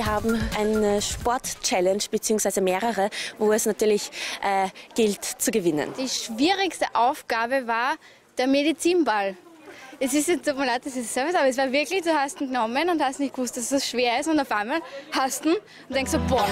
Wir haben eine Sport-Challenge, beziehungsweise mehrere, wo es natürlich äh, gilt zu gewinnen. Die schwierigste Aufgabe war der Medizinball. Es ist jetzt, tut mir leid, es selber sage, aber es war wirklich, du hast ihn genommen und hast nicht gewusst, dass das schwer ist und auf einmal hast du ihn und denkst so, boah.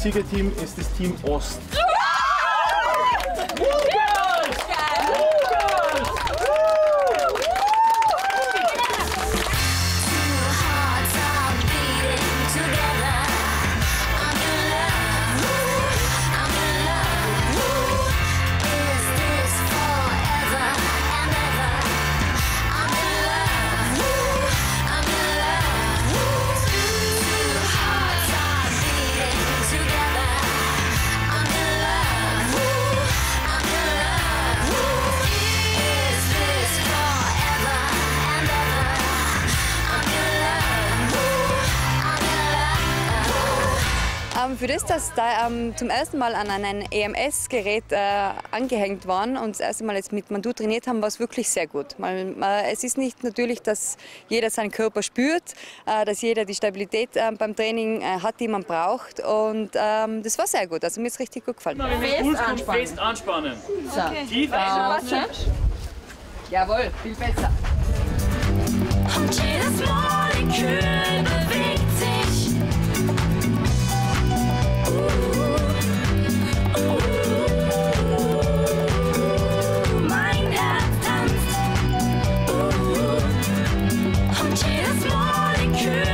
Siegerteam ist das Team Ost. Für das, dass da ähm, zum ersten Mal an ein EMS-Gerät äh, angehängt waren und das erste Mal jetzt mit Mandu trainiert haben, war es wirklich sehr gut. Weil, äh, es ist nicht natürlich, dass jeder seinen Körper spürt, äh, dass jeder die Stabilität äh, beim Training äh, hat, die man braucht. Und ähm, das war sehr gut. Also mir ist richtig gut gefallen. Fest anspannen. Fest anspannen. Tief einatmen. Jawohl, viel besser. This morning